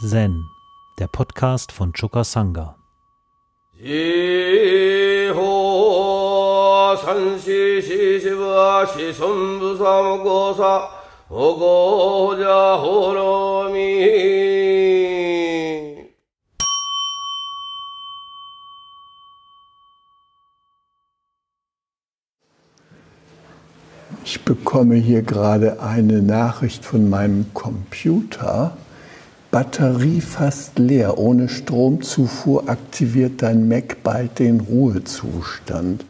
Zen, der Podcast von Choka Sangha. Ich bekomme hier gerade eine Nachricht von meinem Computer. Batterie fast leer, ohne Stromzufuhr aktiviert dein Mac bald den Ruhezustand.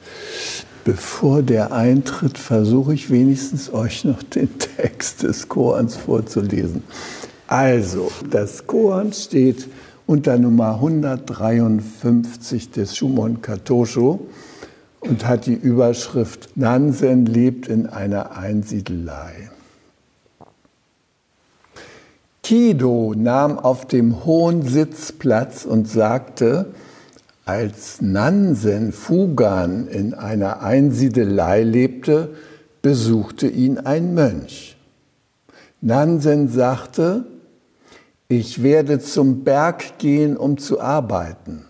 Bevor der eintritt, versuche ich wenigstens euch noch den Text des Korans vorzulesen. Also, das Koran steht unter Nummer 153 des Shumon Katosho und hat die Überschrift Nansen lebt in einer Einsiedelei. Kido nahm auf dem hohen Sitz Platz und sagte, als Nansen Fugan in einer Einsiedelei lebte, besuchte ihn ein Mönch. Nansen sagte, ich werde zum Berg gehen, um zu arbeiten.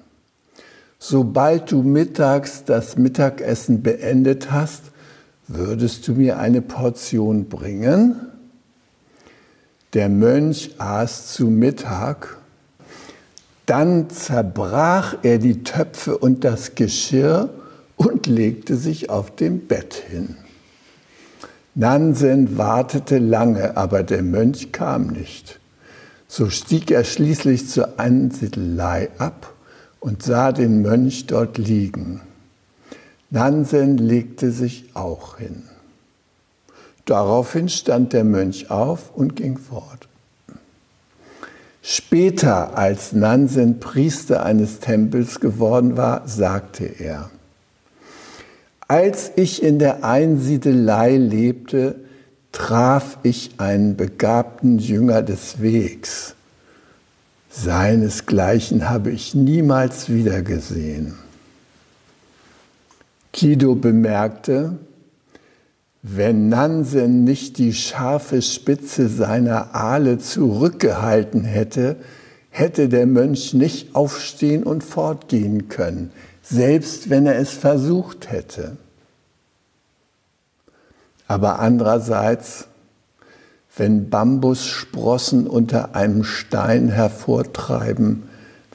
Sobald du mittags das Mittagessen beendet hast, würdest du mir eine Portion bringen? Der Mönch aß zu Mittag, dann zerbrach er die Töpfe und das Geschirr und legte sich auf dem Bett hin. Nansen wartete lange, aber der Mönch kam nicht. So stieg er schließlich zur Ansiedelei ab und sah den Mönch dort liegen. Nansen legte sich auch hin. Daraufhin stand der Mönch auf und ging fort. Später, als Nansen Priester eines Tempels geworden war, sagte er, als ich in der Einsiedelei lebte, traf ich einen begabten Jünger des Wegs. Seinesgleichen habe ich niemals wiedergesehen. Kido bemerkte, wenn Nansen nicht die scharfe Spitze seiner Ahle zurückgehalten hätte, hätte der Mönch nicht aufstehen und fortgehen können, selbst wenn er es versucht hätte. Aber andererseits, wenn Bambussprossen unter einem Stein hervortreiben,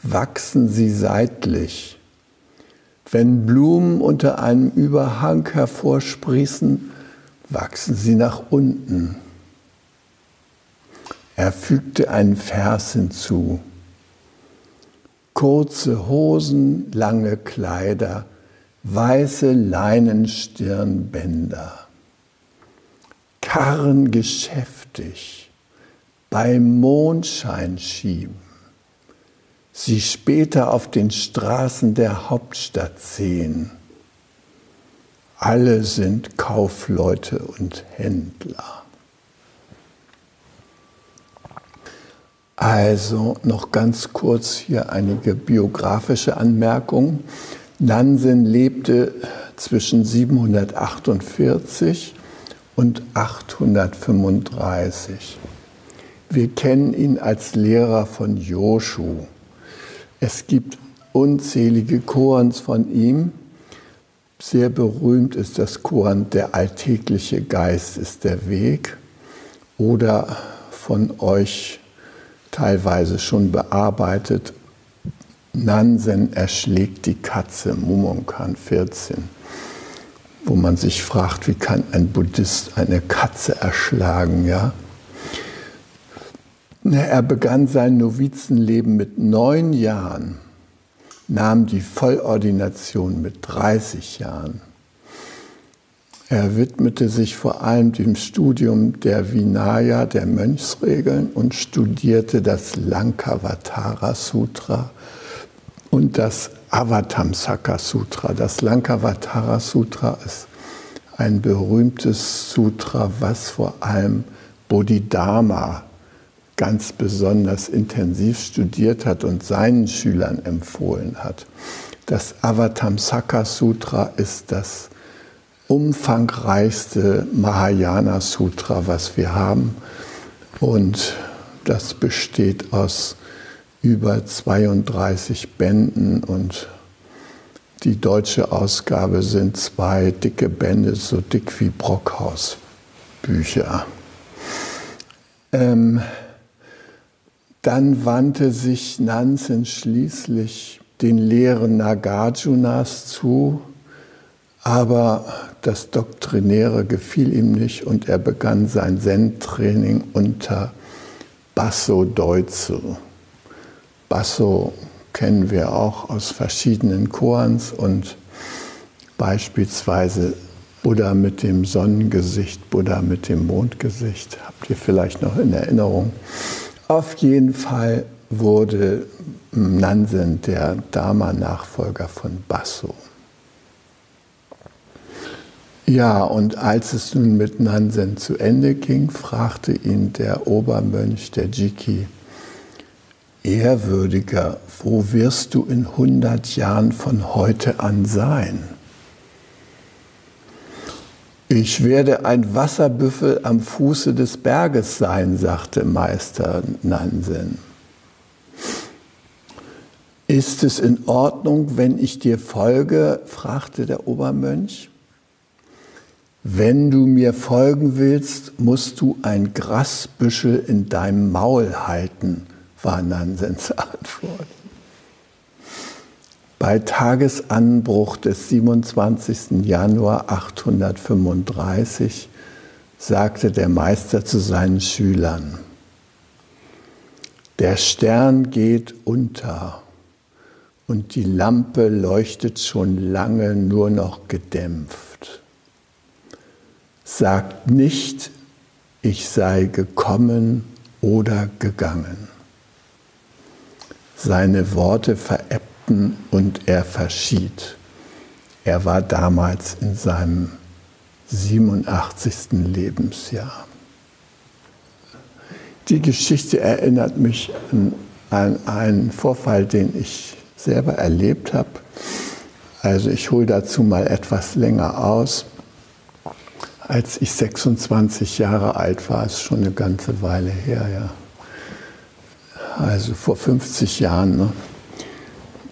wachsen sie seitlich. Wenn Blumen unter einem Überhang hervorsprießen, wachsen sie nach unten. Er fügte einen Vers hinzu. Kurze Hosen, lange Kleider, weiße Leinenstirnbänder. Karren geschäftig, beim Mondschein schieben, sie später auf den Straßen der Hauptstadt sehen alle sind Kaufleute und Händler. Also noch ganz kurz hier einige biografische Anmerkungen. Nansen lebte zwischen 748 und 835. Wir kennen ihn als Lehrer von Joshu. Es gibt unzählige Korans von ihm sehr berühmt ist das Koran Der alltägliche Geist ist der Weg oder von euch teilweise schon bearbeitet Nansen erschlägt die Katze, Mumonkan 14, wo man sich fragt, wie kann ein Buddhist eine Katze erschlagen, ja? Er begann sein Novizenleben mit neun Jahren nahm die Vollordination mit 30 Jahren. Er widmete sich vor allem dem Studium der Vinaya, der Mönchsregeln und studierte das Lankavatara Sutra und das Avatamsaka Sutra. Das Lankavatara Sutra ist ein berühmtes Sutra, was vor allem Bodhidharma ganz besonders intensiv studiert hat und seinen Schülern empfohlen hat. Das Avatamsaka Sutra ist das umfangreichste Mahayana Sutra, was wir haben. Und das besteht aus über 32 Bänden und die deutsche Ausgabe sind zwei dicke Bände, so dick wie Brockhaus Bücher. Ähm, dann wandte sich Nansen schließlich den Lehren Nagarjunas zu, aber das Doktrinäre gefiel ihm nicht und er begann sein Zen-Training unter Basso Deutze. Basso kennen wir auch aus verschiedenen Korans und beispielsweise Buddha mit dem Sonnengesicht, Buddha mit dem Mondgesicht, habt ihr vielleicht noch in Erinnerung. Auf jeden Fall wurde Nansen der Dharma-Nachfolger von Basso. Ja, und als es nun mit Nansen zu Ende ging, fragte ihn der Obermönch, der Jiki, Ehrwürdiger, wo wirst du in 100 Jahren von heute an sein? Ich werde ein Wasserbüffel am Fuße des Berges sein, sagte Meister Nansen. Ist es in Ordnung, wenn ich dir folge? fragte der Obermönch. Wenn du mir folgen willst, musst du ein Grasbüschel in deinem Maul halten, war Nansens Antwort. Bei Tagesanbruch des 27. Januar 835 sagte der Meister zu seinen Schülern, der Stern geht unter und die Lampe leuchtet schon lange nur noch gedämpft sagt nicht, ich sei gekommen oder gegangen. Seine Worte verebbten und er verschied. Er war damals in seinem 87. Lebensjahr. Die Geschichte erinnert mich an, einen Vorfall, den ich selber erlebt habe. Also ich hole dazu mal etwas länger aus als ich 26 Jahre alt war, ist schon eine ganze Weile her, ja. Also vor 50 Jahren. Ne?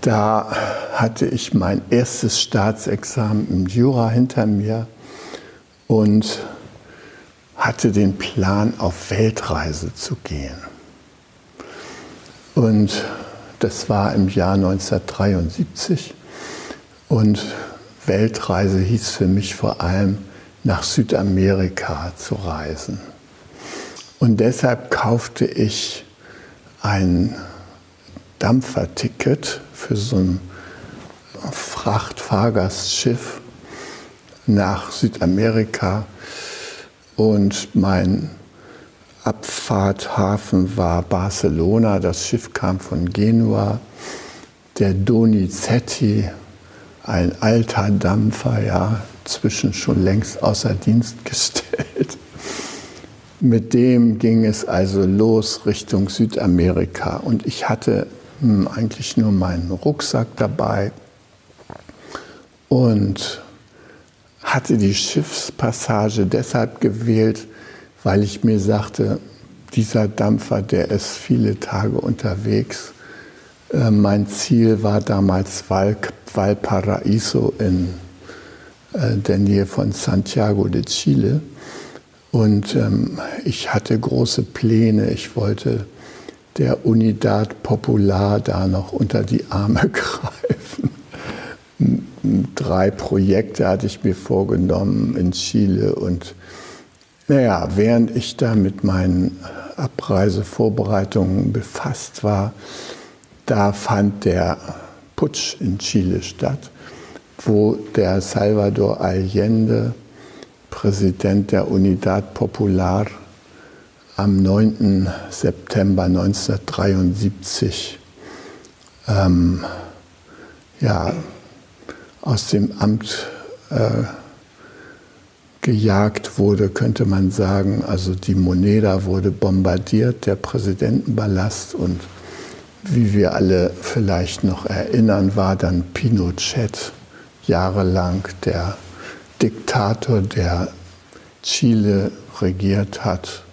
Da hatte ich mein erstes Staatsexamen im Jura hinter mir und hatte den Plan, auf Weltreise zu gehen. Und das war im Jahr 1973. Und Weltreise hieß für mich vor allem, nach Südamerika zu reisen. Und deshalb kaufte ich ein Dampferticket für so ein Frachtfahrgastschiff nach Südamerika und mein Abfahrthafen war Barcelona. Das Schiff kam von Genua. Der Donizetti, ein alter Dampfer, ja, inzwischen schon längst außer Dienst gestellt. Mit dem ging es also los Richtung Südamerika und ich hatte eigentlich nur meinen Rucksack dabei und hatte die Schiffspassage deshalb gewählt, weil ich mir sagte, dieser Dampfer, der ist viele Tage unterwegs. Äh, mein Ziel war damals Val Valparaiso in äh, der Nähe von Santiago de Chile. Und ähm, ich hatte große Pläne. Ich wollte der Unidad Popular da noch unter die Arme greifen. Drei Projekte hatte ich mir vorgenommen in Chile. Und naja, während ich da mit meinen Abreisevorbereitungen befasst war, da fand der Putsch in Chile statt wo der Salvador Allende, Präsident der Unidad Popular, am 9. September 1973 ähm, ja, aus dem Amt äh, gejagt wurde, könnte man sagen. Also die Moneda wurde bombardiert, der Präsidentenballast und wie wir alle vielleicht noch erinnern, war dann Pinochet jahrelang der Diktator, der Chile regiert hat,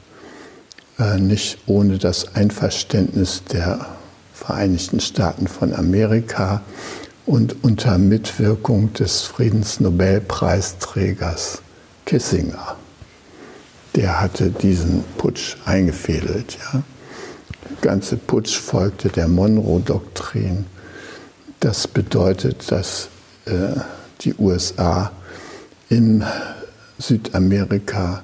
nicht ohne das Einverständnis der Vereinigten Staaten von Amerika und unter Mitwirkung des Friedensnobelpreisträgers Kissinger. Der hatte diesen Putsch eingefädelt. Ja. Der ganze Putsch folgte der Monroe-Doktrin. Das bedeutet, dass äh, die USA in Südamerika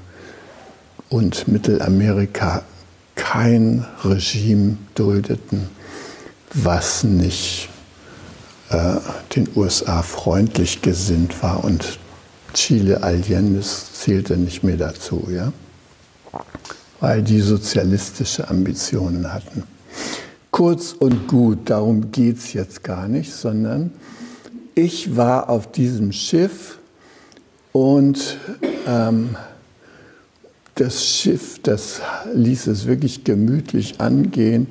und Mittelamerika kein Regime duldeten, was nicht äh, den USA freundlich gesinnt war und Chile Allende zählte nicht mehr dazu, ja? weil die sozialistische Ambitionen hatten. Kurz und gut, darum geht es jetzt gar nicht, sondern ich war auf diesem Schiff und ähm, das Schiff, das ließ es wirklich gemütlich angehen.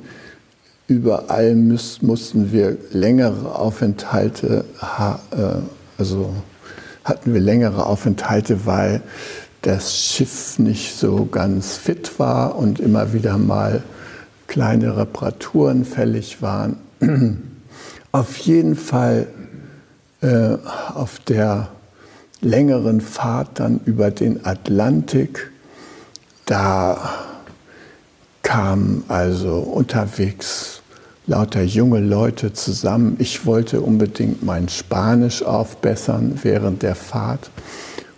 Überall müß, mussten wir längere Aufenthalte, äh, also hatten wir längere Aufenthalte, weil das Schiff nicht so ganz fit war und immer wieder mal kleine Reparaturen fällig waren. Auf jeden Fall äh, auf der längeren Fahrt dann über den Atlantik, da kamen also unterwegs lauter junge Leute zusammen. Ich wollte unbedingt mein Spanisch aufbessern während der Fahrt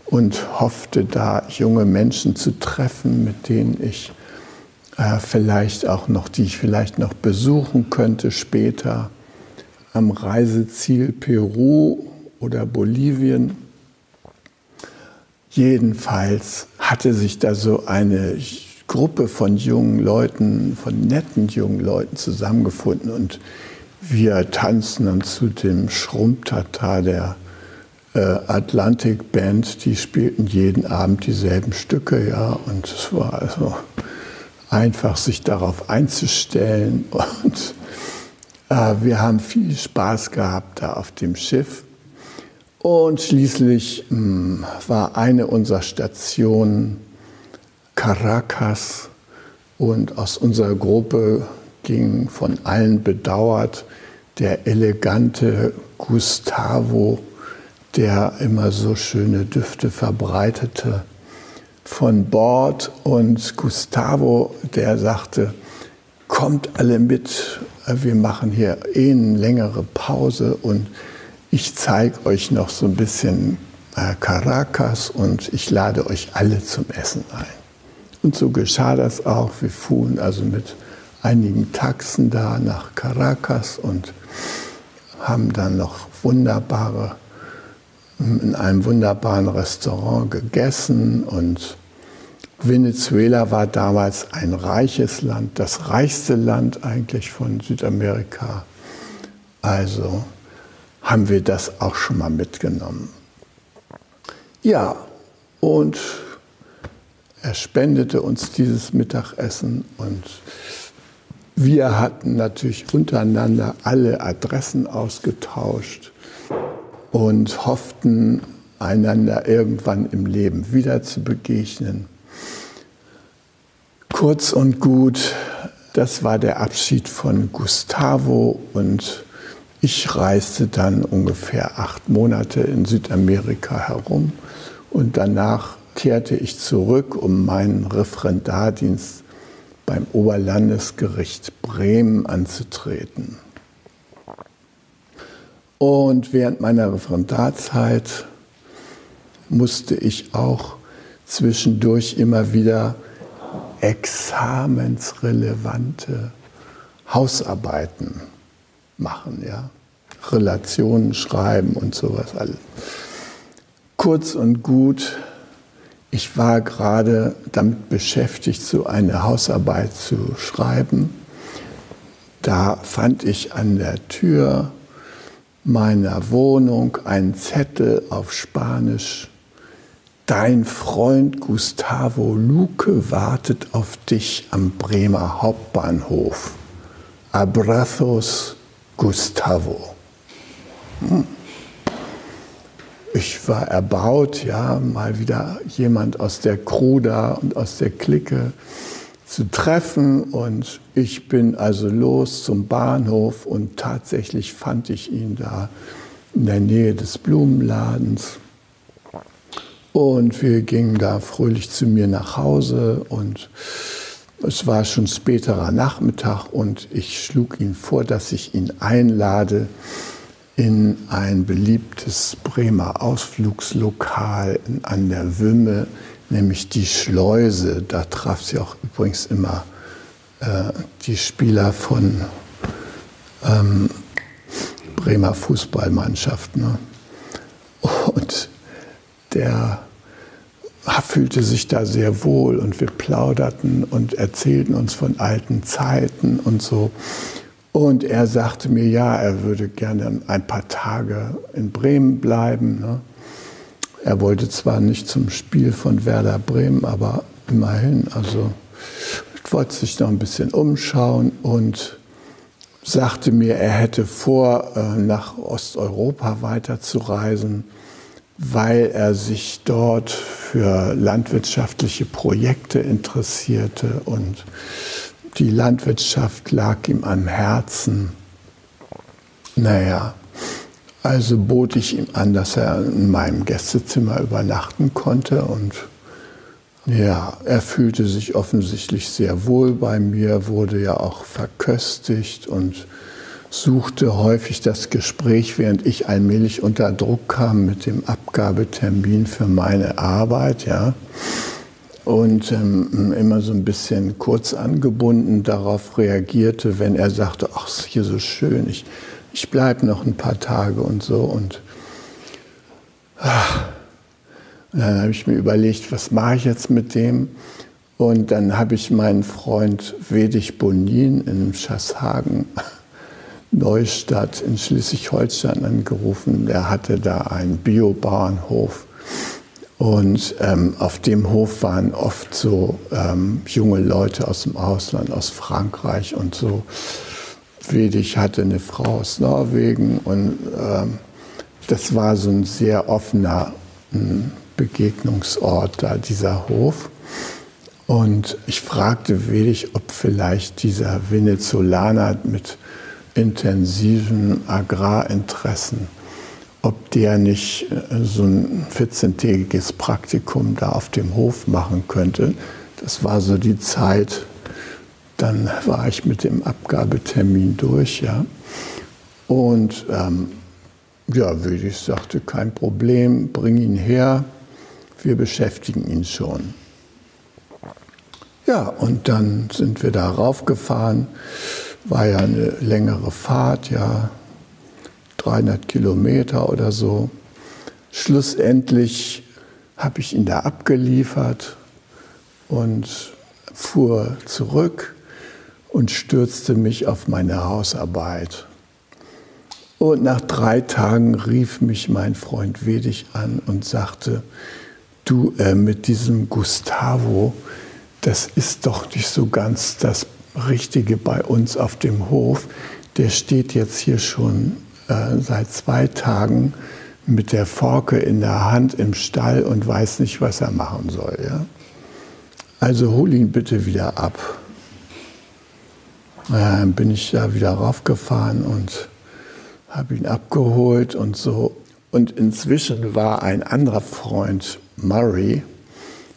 und hoffte da junge Menschen zu treffen, mit denen ich äh, vielleicht auch noch, die ich vielleicht noch besuchen könnte später am Reiseziel Peru oder Bolivien. Jedenfalls hatte sich da so eine Gruppe von jungen Leuten, von netten jungen Leuten zusammengefunden und wir tanzten dann zu dem Schrumptata der äh, Atlantic Band. Die spielten jeden Abend dieselben Stücke, ja, und es war also einfach, sich darauf einzustellen und äh, wir haben viel Spaß gehabt da auf dem Schiff. Und schließlich mh, hm, war eine unserer Stationen Caracas und aus unserer Gruppe ging von allen bedauert der elegante Gustavo, der immer so schöne Düfte verbreitete, von Bord. Und Gustavo, der sagte, kommt alle mit, wir machen hier eh eine längere Pause und ich zeige euch noch so ein bisschen äh, Caracas und ich lade euch alle zum Essen ein. Und so geschah das auch. Wir fuhren also mit einigen Taxen da nach Caracas und haben dann noch wunderbare, in einem wunderbaren Restaurant gegessen und Venezuela war damals ein reiches Land, das reichste Land eigentlich von Südamerika. Also haben wir das auch schon mal mitgenommen. Ja, und er spendete uns dieses Mittagessen und wir hatten natürlich untereinander alle Adressen ausgetauscht und hofften, einander irgendwann im Leben wieder zu begegnen. Kurz und gut, das war der Abschied von Gustavo und ich reiste dann ungefähr acht Monate in Südamerika herum und danach kehrte ich zurück, um meinen Referendardienst beim Oberlandesgericht Bremen anzutreten. Und während meiner Referendarzeit musste ich auch zwischendurch immer wieder examensrelevante Hausarbeiten machen, ja. Relationen schreiben und sowas alles. Kurz und gut, ich war gerade damit beschäftigt, so eine Hausarbeit zu schreiben. Da fand ich an der Tür meiner Wohnung einen Zettel auf Spanisch Dein Freund Gustavo Luque wartet auf dich am Bremer Hauptbahnhof. Abrazos Gustavo. Hm. Ich war erbaut, ja, mal wieder jemand aus der Crew da und aus der Clique zu treffen. Und ich bin also los zum Bahnhof und tatsächlich fand ich ihn da in der Nähe des Blumenladens. Und wir gingen da fröhlich zu mir nach Hause und es war schon späterer Nachmittag und ich schlug ihn vor, dass ich ihn einlade in ein beliebtes Bremer Ausflugslokal an der Wümme, nämlich die Schleuse. Da traf sie auch übrigens immer äh, die Spieler von ähm, Bremer Fußballmannschaft. Ne? Und der fühlte sich da sehr wohl und wir plauderten und erzählten uns von alten Zeiten und so. Und er sagte mir, ja, er würde gerne ein paar Tage in Bremen bleiben. Ne? Er wollte zwar nicht zum Spiel von Werder Bremen, aber immerhin, also wollte sich noch ein bisschen umschauen und sagte mir, er hätte vor, äh, nach Osteuropa weiterzureisen, weil er sich dort für landwirtschaftliche Projekte interessierte und die Landwirtschaft lag ihm am Herzen. Naja, also bot ich ihm an, dass er in meinem Gästezimmer übernachten konnte und ja, er fühlte sich offensichtlich sehr wohl bei mir, wurde ja auch verköstigt und suchte häufig das Gespräch, während ich allmählich unter Druck kam mit dem Abgabetermin für meine Arbeit, ja und ähm, immer so ein bisschen kurz angebunden darauf reagierte, wenn er sagte, ach, ist hier so schön, ich, ich bleibe noch ein paar Tage und so. Und, ach, und dann habe ich mir überlegt, was mache ich jetzt mit dem? Und dann habe ich meinen Freund Wedig Bonin in Schasshagen, Neustadt in Schleswig-Holstein angerufen. Der hatte da einen Biobauernhof und ähm, auf dem Hof waren oft so ähm, junge Leute aus dem Ausland, aus Frankreich und so. Wedig hatte eine Frau aus Norwegen und ähm, das war so ein sehr offener ein Begegnungsort da, dieser Hof. Und ich fragte Wedig, ob vielleicht dieser Venezolaner mit intensiven Agrarinteressen ob der nicht äh, so ein 14-tägiges Praktikum da auf dem Hof machen könnte. Das war so die Zeit, dann war ich mit dem Abgabetermin durch, ja. Und ähm, ja, wie ich sagte, kein Problem, bring ihn her, wir beschäftigen ihn schon. Ja, und dann sind wir da raufgefahren, war ja eine längere Fahrt, ja, 300 Kilometer oder so. Schlussendlich habe ich ihn da abgeliefert und fuhr zurück und stürzte mich auf meine Hausarbeit. Und nach drei Tagen rief mich mein Freund Wedig an und sagte, du äh, mit diesem Gustavo, das ist doch nicht so ganz das Richtige bei uns auf dem Hof. Der steht jetzt hier schon äh, seit zwei Tagen mit der Forke in der Hand im Stall und weiß nicht, was er machen soll. Ja? Also hol ihn bitte wieder ab. Dann bin ich da wieder raufgefahren und habe ihn abgeholt und so. Und inzwischen war ein anderer Freund, Murray,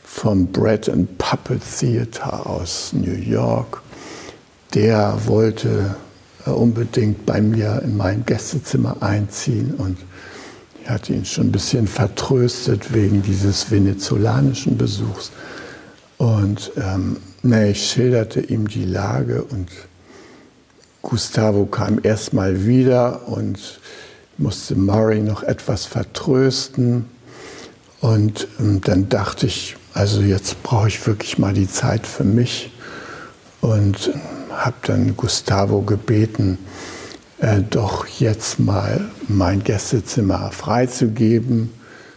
vom Bread and Puppet Theater aus New York, der wollte äh, unbedingt bei mir in mein Gästezimmer einziehen. Und ich hatte ihn schon ein bisschen vertröstet wegen dieses venezolanischen Besuchs. Und ähm, na, ich schilderte ihm die Lage und Gustavo kam erstmal wieder und musste Murray noch etwas vertrösten. Und ähm, dann dachte ich, also jetzt brauche ich wirklich mal die Zeit für mich. Und habe dann Gustavo gebeten, äh, doch jetzt mal mein Gästezimmer freizugeben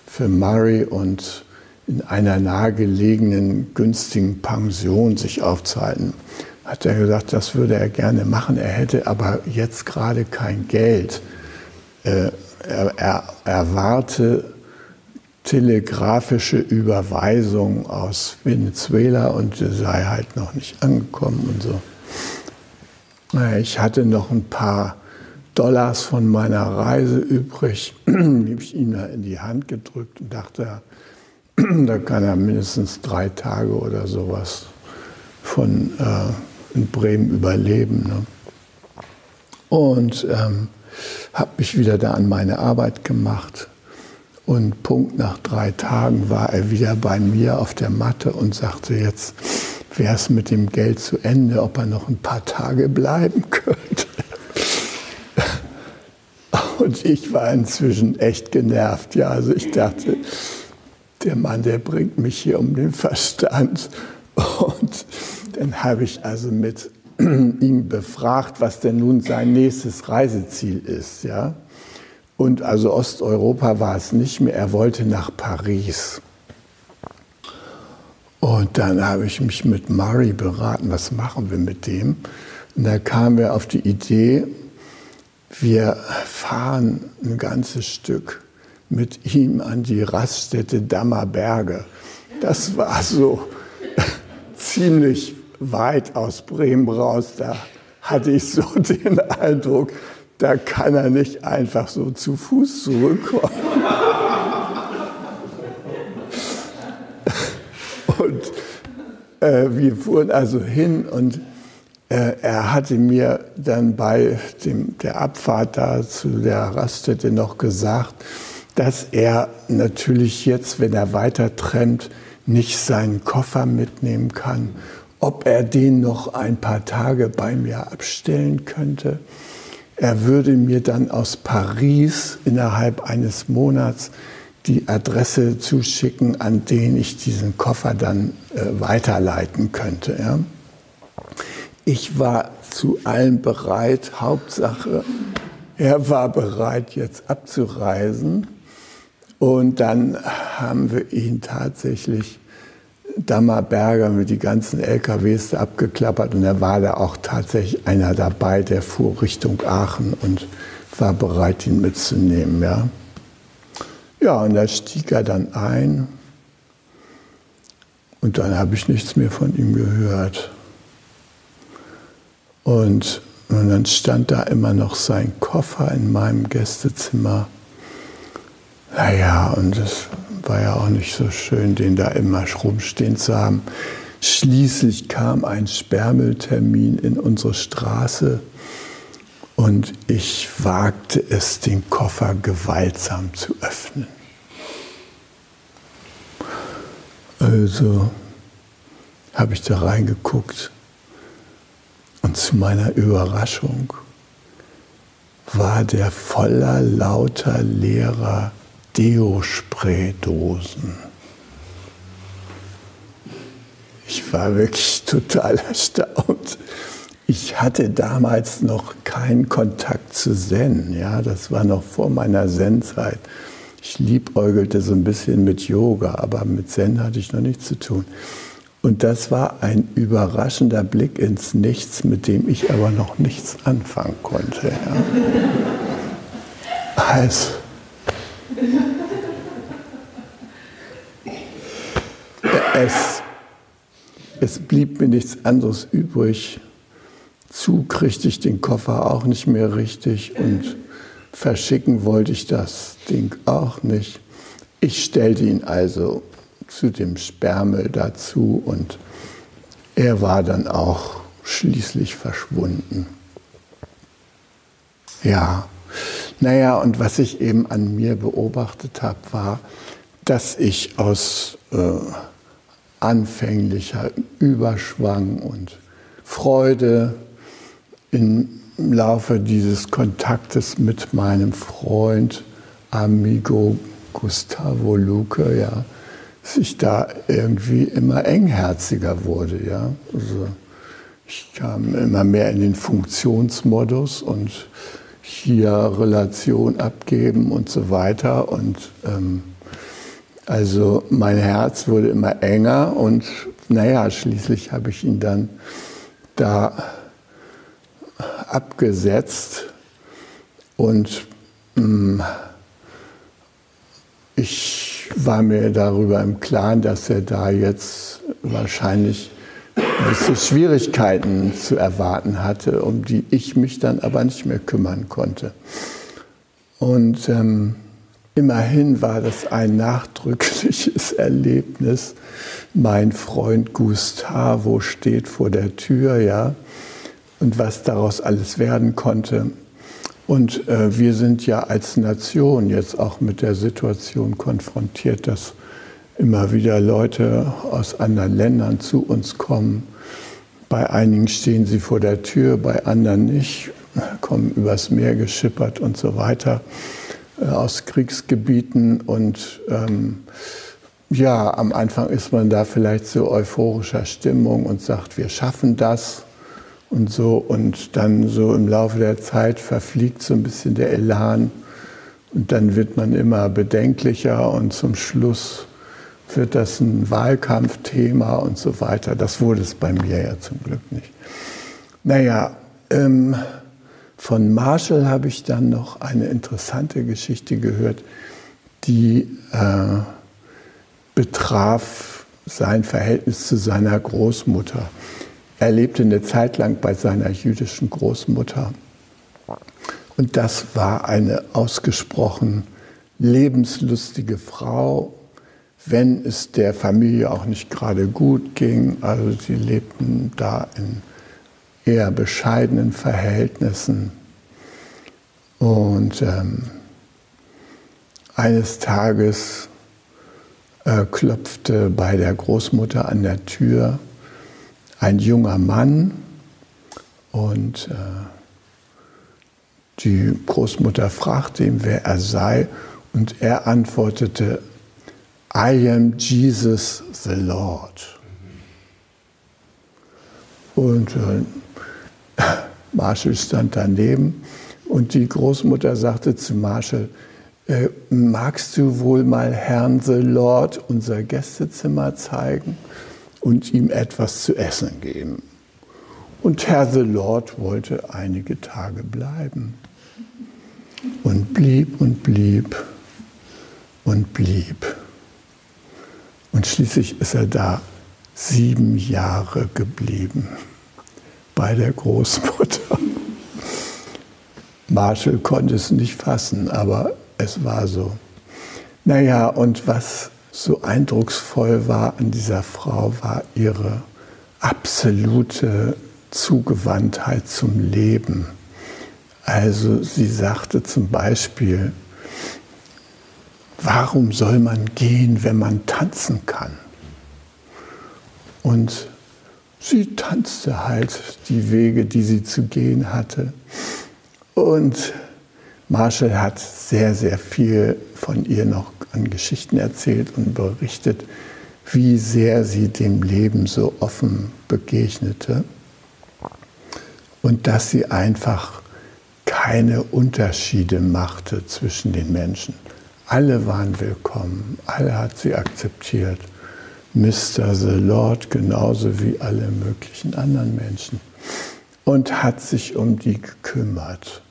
für Murray und in einer nahegelegenen günstigen Pension sich aufzuhalten. Hat er gesagt, das würde er gerne machen, er hätte aber jetzt gerade kein Geld. Äh, er, er, er warte telegrafische Überweisung aus Venezuela und sei halt noch nicht angekommen und so. Ich hatte noch ein paar Dollars von meiner Reise übrig, die habe ich ihm da in die Hand gedrückt und dachte, da kann er mindestens drei Tage oder sowas von äh, in Bremen überleben. Ne? Und ähm, habe mich wieder da an meine Arbeit gemacht und Punkt nach drei Tagen war er wieder bei mir auf der Matte und sagte, jetzt wäre es mit dem Geld zu Ende, ob er noch ein paar Tage bleiben könnte. Und ich war inzwischen echt genervt. Ja, also ich dachte, der Mann, der bringt mich hier um den Verstand. Und dann habe ich also mit ihm befragt, was denn nun sein nächstes Reiseziel ist. Ja? Und also Osteuropa war es nicht mehr. Er wollte nach Paris. Und dann habe ich mich mit Murray beraten, was machen wir mit dem? Und da kamen wir auf die Idee, wir fahren ein ganzes Stück mit ihm an die Raststätte Dammerberge. Das war so ziemlich weit aus Bremen raus. Da hatte ich so den Eindruck, da kann er nicht einfach so zu Fuß zurückkommen. Und äh, wir fuhren also hin und äh, er hatte mir dann bei dem, der Abfahrt da zu der Raststätte noch gesagt, dass er natürlich jetzt, wenn er weiter trennt, nicht seinen Koffer mitnehmen kann, ob er den noch ein paar Tage bei mir abstellen könnte. Er würde mir dann aus Paris innerhalb eines Monats die Adresse zuschicken, an den ich diesen Koffer dann äh, weiterleiten könnte. Ja. Ich war zu allem bereit. Hauptsache, er war bereit, jetzt abzureisen. Und dann haben wir ihn tatsächlich Dammerberger mit die ganzen LKWs abgeklappert und er war da auch tatsächlich einer dabei, der fuhr Richtung Aachen und war bereit, ihn mitzunehmen. Ja, ja und da stieg er dann ein und dann habe ich nichts mehr von ihm gehört. Und, und dann stand da immer noch sein Koffer in meinem Gästezimmer. Naja, und das war ja auch nicht so schön, den da immer rumstehen zu haben. Schließlich kam ein Sperrmülltermin in unsere Straße und ich wagte es, den Koffer gewaltsam zu öffnen. Also habe ich da reingeguckt und zu meiner Überraschung war der voller lauter leerer Deo-Spray-Dosen. Ich war wirklich total erstaunt. Ich hatte damals noch keinen Kontakt zu Zen. Ja, das war noch vor meiner Zen-Zeit. Ich liebäugelte so ein bisschen mit Yoga, aber mit Zen hatte ich noch nichts zu tun. Und das war ein überraschender Blick ins Nichts, mit dem ich aber noch nichts anfangen konnte. Ja. Also, es, es blieb mir nichts anderes übrig. Zu kriegte ich den Koffer auch nicht mehr richtig und verschicken wollte ich das Ding auch nicht. Ich stellte ihn also zu dem Sperrmüll dazu und er war dann auch schließlich verschwunden. Ja, naja, und was ich eben an mir beobachtet habe, war, dass ich aus äh, anfänglicher Überschwang und Freude im Laufe dieses Kontaktes mit meinem Freund Amigo Gustavo Luque, ja, sich da irgendwie immer engherziger wurde, ja. Also ich kam immer mehr in den Funktionsmodus und hier Relation abgeben und so weiter und ähm, also mein Herz wurde immer enger und naja, schließlich habe ich ihn dann da abgesetzt und mm, ich war mir darüber im Klaren, dass er da jetzt wahrscheinlich gewisse Schwierigkeiten zu erwarten hatte, um die ich mich dann aber nicht mehr kümmern konnte. Und ähm, immerhin war das ein nachdrückliches Erlebnis. Mein Freund Gustavo steht vor der Tür, ja, und was daraus alles werden konnte. Und äh, wir sind ja als Nation jetzt auch mit der Situation konfrontiert, dass immer wieder Leute aus anderen Ländern zu uns kommen. Bei einigen stehen sie vor der Tür, bei anderen nicht, kommen übers Meer geschippert und so weiter äh, aus Kriegsgebieten. Und ähm, ja, am Anfang ist man da vielleicht so euphorischer Stimmung und sagt, wir schaffen das und so. Und dann so im Laufe der Zeit verfliegt so ein bisschen der Elan. Und dann wird man immer bedenklicher und zum Schluss wird das ein Wahlkampfthema und so weiter. Das wurde es bei mir ja zum Glück nicht. Naja, ähm, von Marshall habe ich dann noch eine interessante Geschichte gehört, die äh, betraf sein Verhältnis zu seiner Großmutter. Er lebte eine Zeit lang bei seiner jüdischen Großmutter. Und das war eine ausgesprochen lebenslustige Frau, wenn es der Familie auch nicht gerade gut ging. Also sie lebten da in eher bescheidenen Verhältnissen. Und ähm, eines Tages äh, klopfte bei der Großmutter an der Tür ein junger Mann und äh, die Großmutter fragte ihn, wer er sei, und er antwortete, I am Jesus the Lord. Und äh, Marshall stand daneben und die Großmutter sagte zu Marshall, äh, magst du wohl mal Herrn the Lord unser Gästezimmer zeigen und ihm etwas zu essen geben? Und Herr the Lord wollte einige Tage bleiben und blieb und blieb und blieb. Und schließlich ist er da sieben Jahre geblieben bei der Großmutter. Marshall konnte es nicht fassen, aber es war so. Naja, und was so eindrucksvoll war an dieser Frau, war ihre absolute Zugewandtheit zum Leben. Also sie sagte zum Beispiel, warum soll man gehen, wenn man tanzen kann? Und sie tanzte halt die Wege, die sie zu gehen hatte. Und Marshall hat sehr, sehr viel von ihr noch an Geschichten erzählt und berichtet, wie sehr sie dem Leben so offen begegnete und dass sie einfach keine Unterschiede machte zwischen den Menschen. Alle waren willkommen, alle hat sie akzeptiert. Mr. the Lord genauso wie alle möglichen anderen Menschen. Und hat sich um die gekümmert.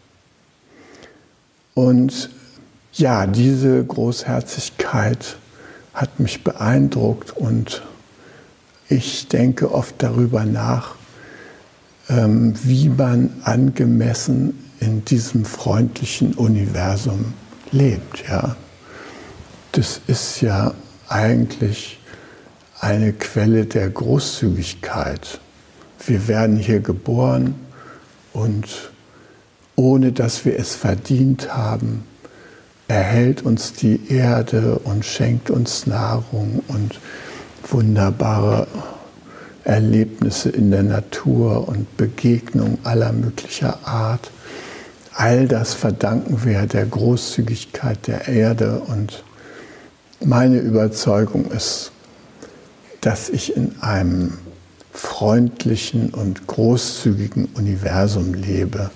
Und ja, diese Großherzigkeit hat mich beeindruckt und ich denke oft darüber nach, ähm, wie man angemessen in diesem freundlichen Universum lebt. Ja das ist ja eigentlich eine Quelle der Großzügigkeit. Wir werden hier geboren und ohne dass wir es verdient haben, erhält uns die Erde und schenkt uns Nahrung und wunderbare Erlebnisse in der Natur und Begegnung aller möglicher Art. All das verdanken wir der Großzügigkeit der Erde und meine Überzeugung ist, dass ich in einem freundlichen und großzügigen Universum lebe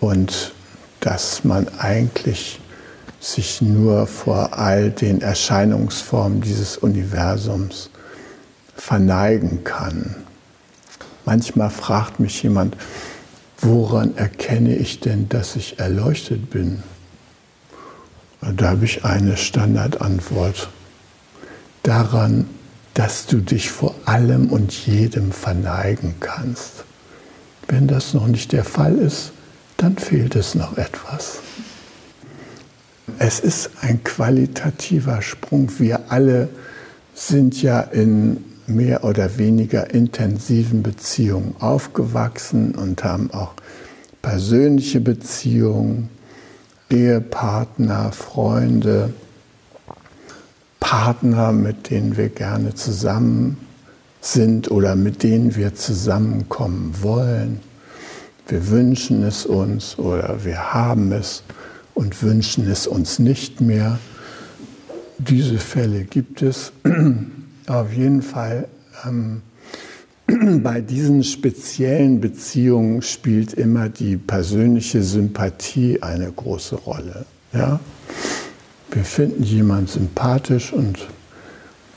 und dass man eigentlich sich nur vor all den Erscheinungsformen dieses Universums verneigen kann. Manchmal fragt mich jemand, woran erkenne ich denn, dass ich erleuchtet bin? Da habe ich eine Standardantwort. Daran, dass du dich vor allem und jedem verneigen kannst. Wenn das noch nicht der Fall ist, dann fehlt es noch etwas. Es ist ein qualitativer Sprung. Wir alle sind ja in mehr oder weniger intensiven Beziehungen aufgewachsen und haben auch persönliche Beziehungen, Ehepartner, Freunde, Partner, mit denen wir gerne zusammen sind oder mit denen wir zusammenkommen wollen. Wir wünschen es uns oder wir haben es und wünschen es uns nicht mehr. Diese Fälle gibt es. Auf jeden Fall ähm, bei diesen speziellen Beziehungen spielt immer die persönliche Sympathie eine große Rolle. Ja? Wir finden jemanden sympathisch und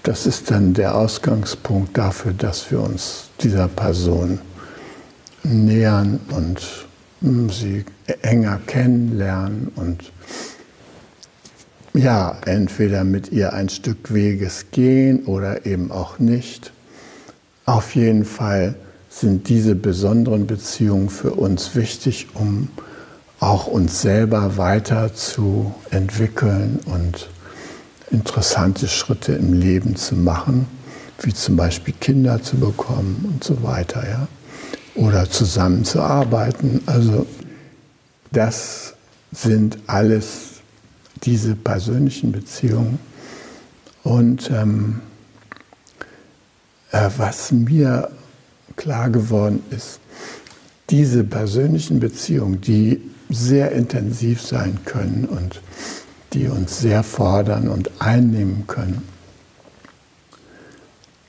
das ist dann der Ausgangspunkt dafür, dass wir uns dieser Person nähern und hm, sie enger kennenlernen und ja, entweder mit ihr ein Stück Weges gehen oder eben auch nicht. Auf jeden Fall sind diese besonderen Beziehungen für uns wichtig, um auch uns selber weiter zu entwickeln und interessante Schritte im Leben zu machen, wie zum Beispiel Kinder zu bekommen und so weiter, ja. Oder zusammenzuarbeiten. Also das sind alles diese persönlichen Beziehungen. Und ähm, äh, was mir klar geworden ist, diese persönlichen Beziehungen, die sehr intensiv sein können und die uns sehr fordern und einnehmen können,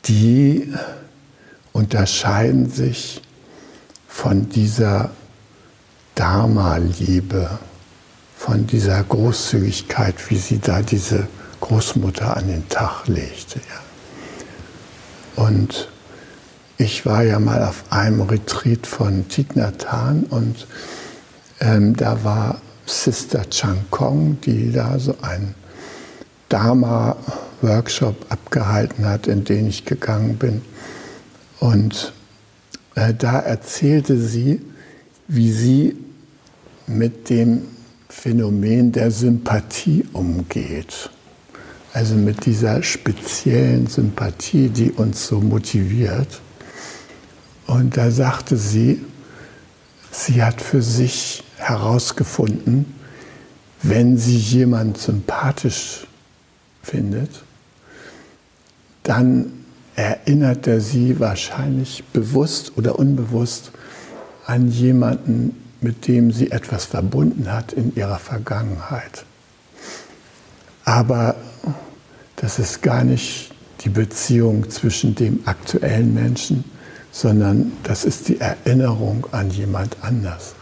die unterscheiden sich von dieser Dharma-Liebe, von dieser Großzügigkeit, wie sie da diese Großmutter an den Tag legte. Ja. Und ich war ja mal auf einem Retreat von Thich Nhat Hanh und ähm, da war Sister Chang Kong, die da so einen Dharma-Workshop abgehalten hat, in den ich gegangen bin. Und da erzählte sie, wie sie mit dem Phänomen der Sympathie umgeht. Also mit dieser speziellen Sympathie, die uns so motiviert. Und da sagte sie, sie hat für sich herausgefunden, wenn sie jemand sympathisch findet, dann erinnert er sie wahrscheinlich bewusst oder unbewusst an jemanden, mit dem sie etwas verbunden hat in ihrer Vergangenheit. Aber das ist gar nicht die Beziehung zwischen dem aktuellen Menschen, sondern das ist die Erinnerung an jemand anders.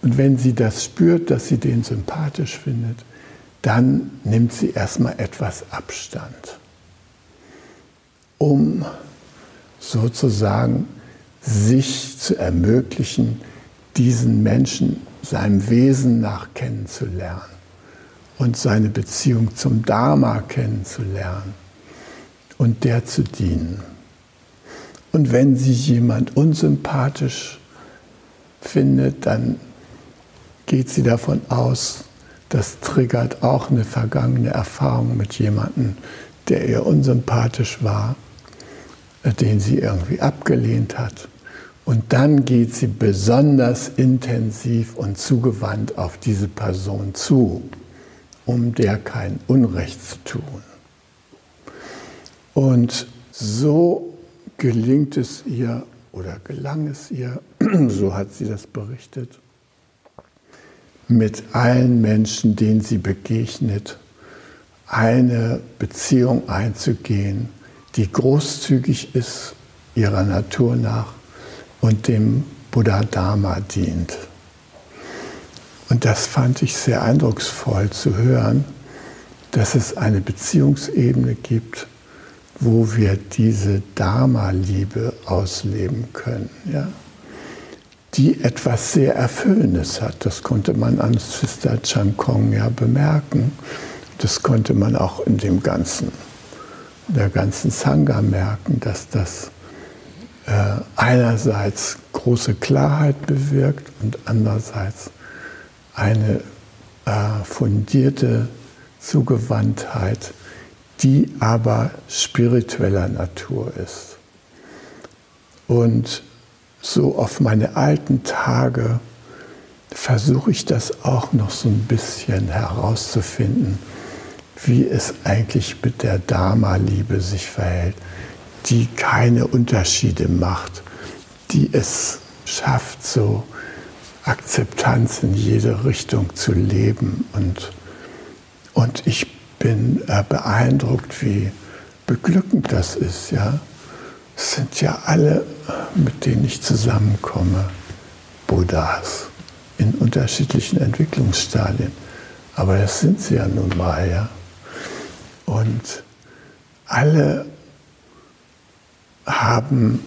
Und wenn sie das spürt, dass sie den sympathisch findet, dann nimmt sie erstmal etwas Abstand, um sozusagen sich zu ermöglichen, diesen Menschen seinem Wesen nach kennenzulernen und seine Beziehung zum Dharma kennenzulernen und der zu dienen. Und wenn sie jemand unsympathisch findet, dann geht sie davon aus, das triggert auch eine vergangene Erfahrung mit jemandem, der ihr unsympathisch war, den sie irgendwie abgelehnt hat. Und dann geht sie besonders intensiv und zugewandt auf diese Person zu, um der kein Unrecht zu tun. Und so gelingt es ihr oder gelang es ihr, so hat sie das berichtet, mit allen Menschen, denen sie begegnet, eine Beziehung einzugehen, die großzügig ist ihrer Natur nach und dem Buddha Dharma dient. Und das fand ich sehr eindrucksvoll zu hören, dass es eine Beziehungsebene gibt, wo wir diese Dharma-Liebe ausleben können. Ja? die etwas sehr Erfüllendes hat. Das konnte man an Sister Kong ja bemerken. Das konnte man auch in dem ganzen, der ganzen Sangha merken, dass das äh, einerseits große Klarheit bewirkt und andererseits eine äh, fundierte Zugewandtheit, die aber spiritueller Natur ist. Und so auf meine alten Tage versuche ich das auch noch so ein bisschen herauszufinden, wie es eigentlich mit der Dharma-Liebe sich verhält, die keine Unterschiede macht, die es schafft, so Akzeptanz in jede Richtung zu leben. Und, und ich bin äh, beeindruckt, wie beglückend das ist. Ja? Es sind ja alle, mit denen ich zusammenkomme, Buddhas in unterschiedlichen Entwicklungsstadien. Aber das sind sie ja nun mal. Ja? Und alle haben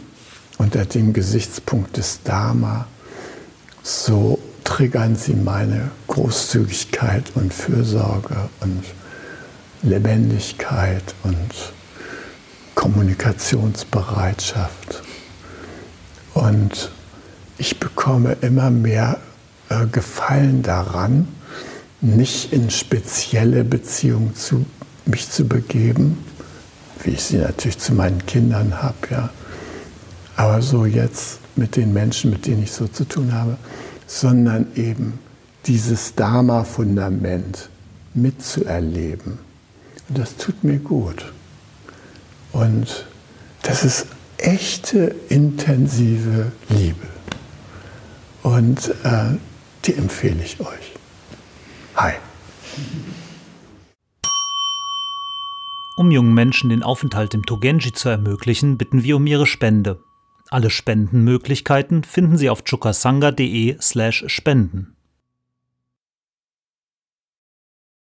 unter dem Gesichtspunkt des Dharma so triggern sie meine Großzügigkeit und Fürsorge und Lebendigkeit und Kommunikationsbereitschaft. Und ich bekomme immer mehr äh, Gefallen daran, nicht in spezielle Beziehungen zu mich zu begeben, wie ich sie natürlich zu meinen Kindern habe, ja. Aber so jetzt mit den Menschen, mit denen ich so zu tun habe, sondern eben dieses Dharma-Fundament mitzuerleben. Und das tut mir gut. Und das ist echte, intensive Liebe. Und äh, die empfehle ich euch. Hi. Um jungen Menschen den Aufenthalt im Togenji zu ermöglichen, bitten wir um ihre Spende. Alle Spendenmöglichkeiten finden Sie auf chukasanga.de/spenden.